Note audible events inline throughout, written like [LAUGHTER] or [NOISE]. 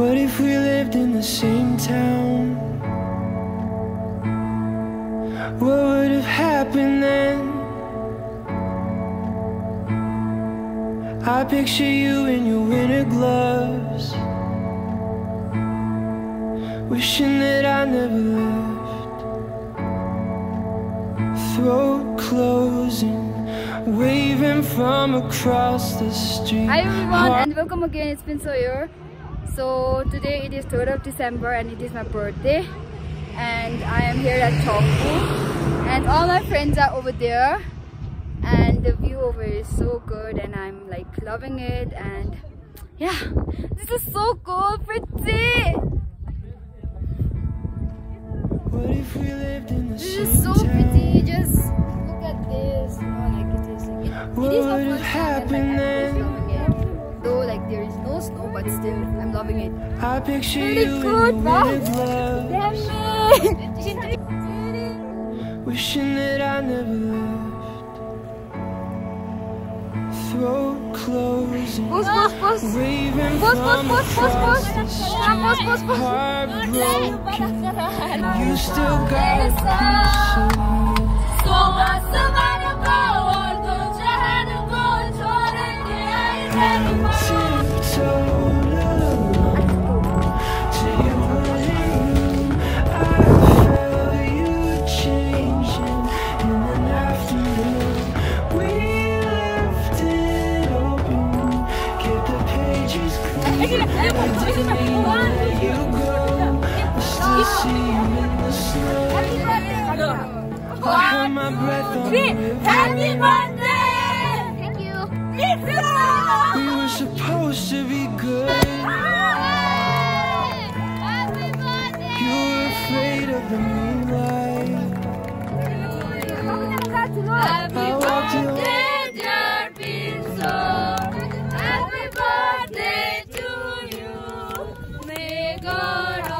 What if we lived in the same town? What would have happened then? I picture you in your winter gloves Wishing that I never left Throat closing Waving from across the street Hi everyone and welcome again, it's been Sawyer. So today it is 3rd of December and it is my birthday. And I am here at Changu and all my friends are over there. And the view over is so good and I'm like loving it. And yeah this is so cool pretty. What if we lived in the this is so loving it. I picture Really you good, wow. [LAUGHS] damn it. Wishing that I never left. Throat closing. Waving from post, post, post. Heartbroken. [LAUGHS] You still got a piece of me I the river. Thank you. We were supposed to be good. What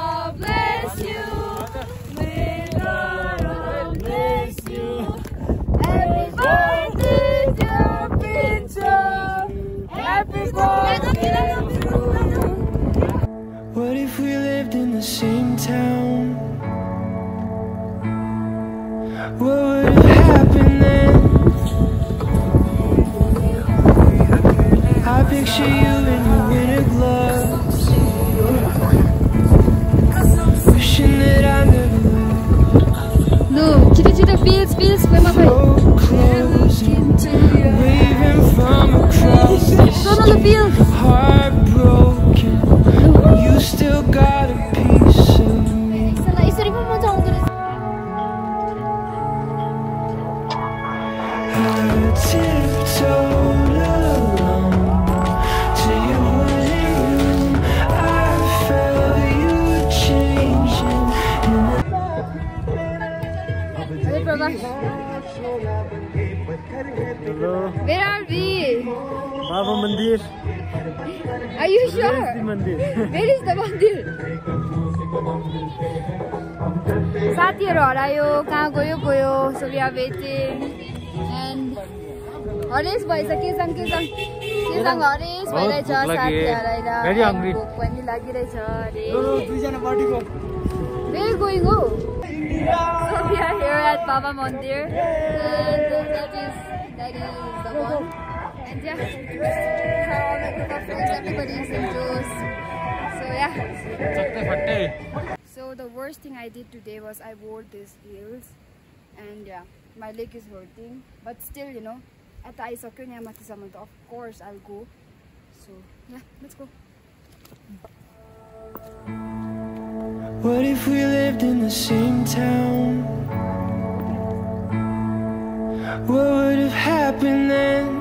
if we lived in the same town? What would have happened then? I picture you where are we? Baba Mandir. Are you Where's the sure? Mandir? Where is the mandir? साथीहरू हरायो कहाँ गयो गयो so we are waiting end हरेस भइसक्यो केसँग केसँग केसँग हरेस बहुत भइरहेछ भोक लाग्यो। साथी हराएर Very hungry. भोक पनि लागिरहेछ अरे दुईजना पार्टीको Where going go? So [LAUGHS] we are here at Baba Mandir and that is that is the one. And yeah, so all my group of friends, everybody is into So yeah. चट्टै फट्टै So the worst thing I did today was I wore these heels and yeah, my leg is hurting. But still, you know, at the ice hockey matisama, of course I'll go. So yeah, let's go. What if we lived in the same town? What would have happened then?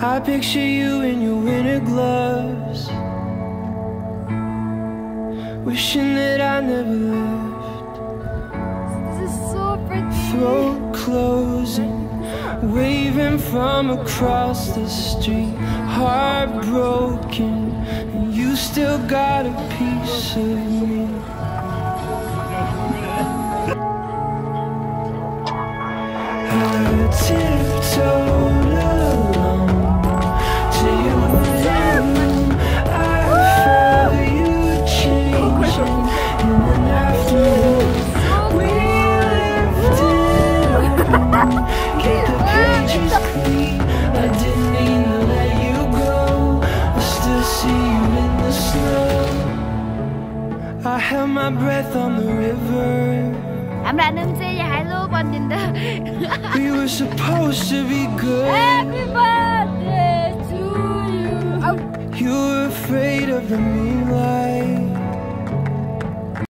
I picture you in your winter gloves, wishing that I never left throat closing Waving from across the street Heartbroken. And you still got a piece of me. I tiptoed along To you I felt you changing. After held my breath on the river. 남자는지 할로 We were supposed to be good. Happy birthday to you. Oh. You were afraid of the moonlight.